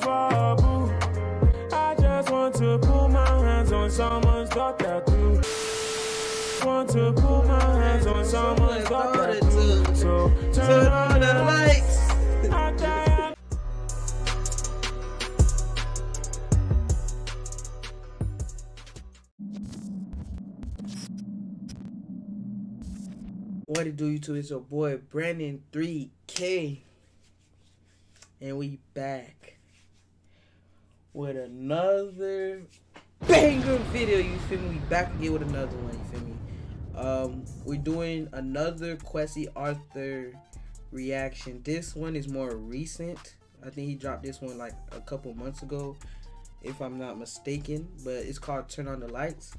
for boo. I just want to put my hands on someone's daughter too. Want to put my hands on someone's daughter too. So turn on the lights. What it do, YouTube? It's your boy Brandon 3K. And we back with another banger video, you feel me? We back again with another one, you feel me? Um, we're doing another Kwesi Arthur reaction. This one is more recent. I think he dropped this one like a couple months ago, if I'm not mistaken. But it's called Turn on the Lights.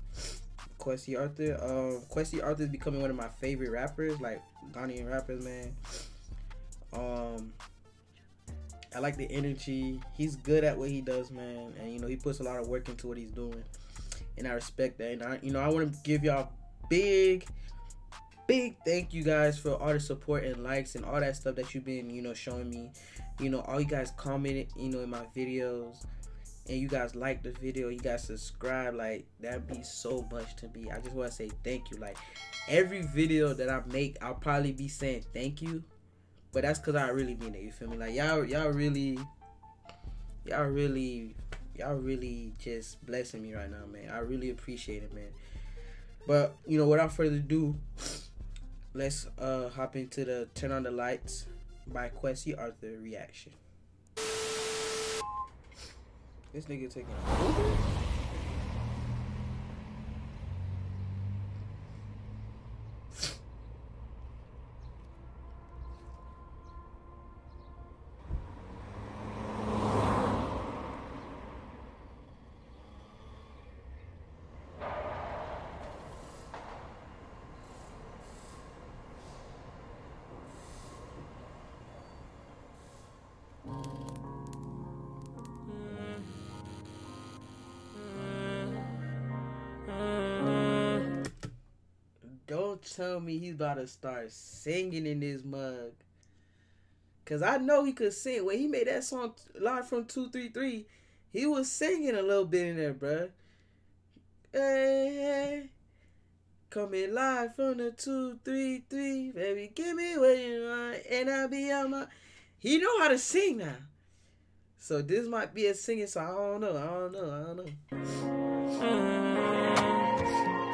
Kwesi Arthur. Um, Kwesi Arthur is becoming one of my favorite rappers, like Ghanaian rappers, man. Um, I like the energy. He's good at what he does, man, and you know he puts a lot of work into what he's doing, and I respect that. And I, you know, I want to give y'all big, big thank you guys for all the support and likes and all that stuff that you've been, you know, showing me. You know, all you guys commented, you know, in my videos and you guys like the video, you guys subscribe, like that be so much to me. I just want to say thank you. Like every video that I make, I'll probably be saying thank you, but that's cause I really mean it. You feel me? Like y'all, y'all really, y'all really, y'all really just blessing me right now, man. I really appreciate it, man. But you know, without further ado, let's uh hop into the turn on the lights by Kwesi Arthur reaction. This nigga taking Tell me he's about to start singing in this mug. Cause I know he could sing. When he made that song live from 233, he was singing a little bit in there, bruh. Hey, hey. Coming live from the 233. Baby, give me what you want. And I'll be on my. He know how to sing now. So this might be a singing song. I don't know. I don't know. I don't know. Mm.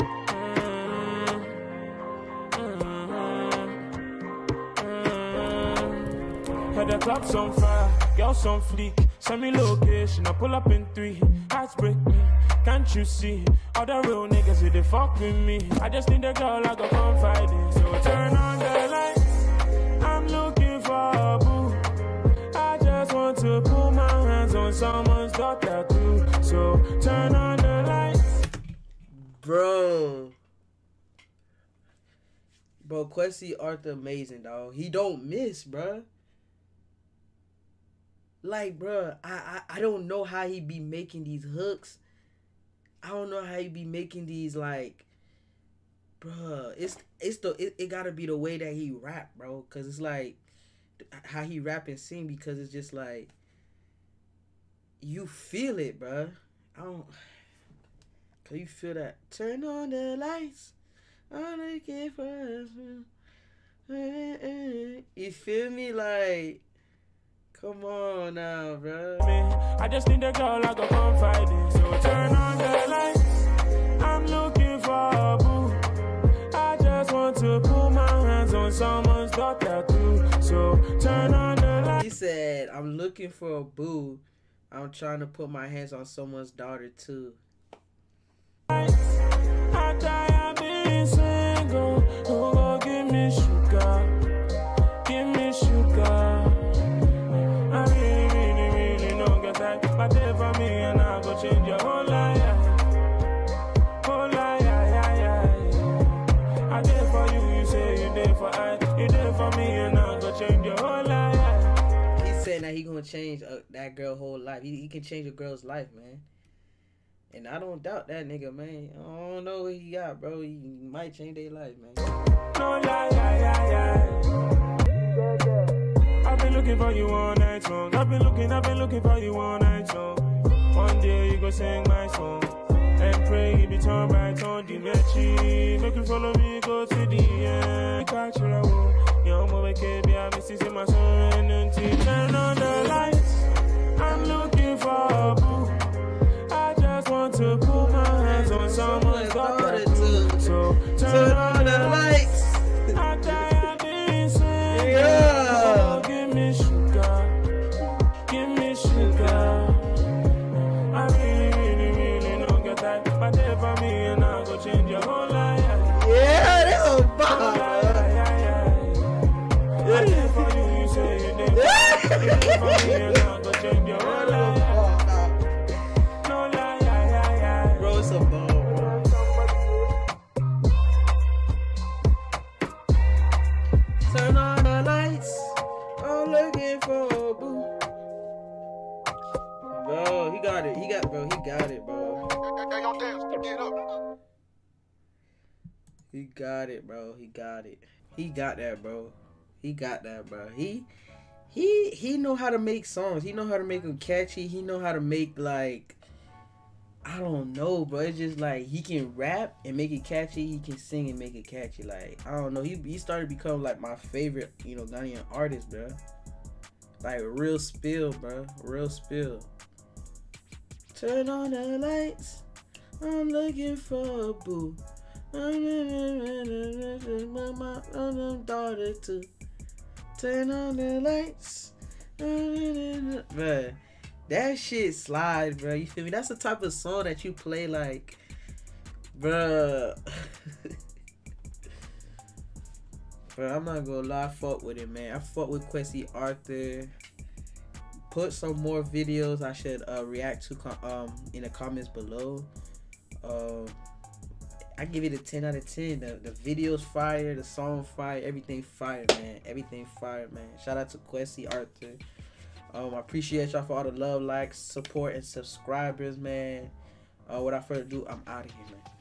The clubs on fire, girls on fleek. Send me location, I pull up in three. Hearts break me, can't you see? All the real niggas, they fuck with me. I just need a girl I go confide in. So turn on the lights. I'm looking for a boo. I just want to put my hands on someone's daughter too. So turn on the lights. Bro. Bro, Kwesi Arthur amazing, dog. He don't miss, bruh. Like, bruh, I, I I don't know how he be making these hooks. I don't know how he be making these like bruh. It's it's the it, it gotta be the way that he rap, bro. Cause it's like how he rap and sing because it's just like you feel it, bruh. I don't can you feel that? Turn on the lights. I'm looking for us. You feel me? Like, come on now, bro. I just need a girl I go confide in. So turn on the lights. I'm looking for a boo. I just want to put my hands on someone's daughter too. So turn on the lights. He said, I'm looking for a boo. I'm trying to put my hands on someone's daughter too. Change uh, that girl whole life. He, he can change a girl's life, man. And I don't doubt that nigga, man. I don't know what he got, bro. He might change their life, man. No yeah, yeah, yeah. I've been looking for you all night long. I've been looking, I've been looking for you all night long. One day you go sing my song. And pray it be turn right on the matchy. Make you follow me, go to the end. Catch you, I will. Young boy, baby, I miss you, see my son. And turn on the lights. I'm looking for a boo. I just want to put my hands on someone's it. He got, bro. He got it, bro. He got it, bro. He got it. He got that, bro. He got that, bro. He he he know how to make songs. He know how to make them catchy. He know how to make like I don't know, bro. It's just like he can rap and make it catchy. He can sing and make it catchy. Like I don't know. He he started to become like my favorite, you know, Ghanaian artist, bro. Like real spill, bro. Real spill. Turn on the lights. I'm looking for a boo. My daughter too. Turn on the lights. Bruh, that shit slide, bro. You feel me? That's the type of song that you play like, bruh. Bro, I'm not gonna lie, I fuck with it, man. I fuck with Kwesi Arthur. Put some more videos I should uh, react to um in the comments below. Um, I give it a 10 out of 10. The, the video's fire, the song fire, everything fire, man. Everything fire, man. Shout out to Kwesi Arthur. Um, I appreciate y'all for all the love, likes, support, and subscribers, man. Uh, without further ado, I'm out of here, man.